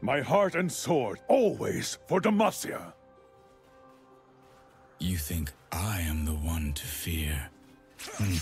My heart and sword, always for Demacia. You think I am the one to fear? Hmm.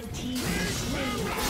Red team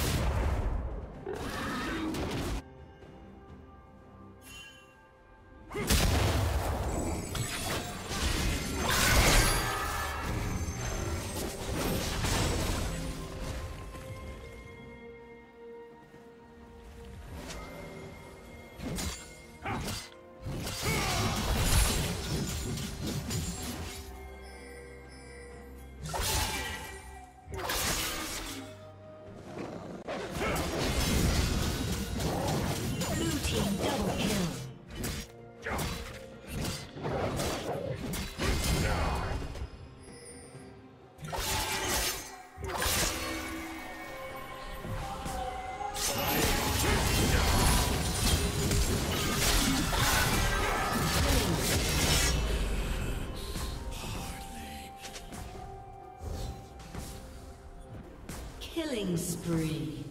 Killing spree.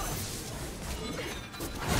Ugh.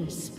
Killing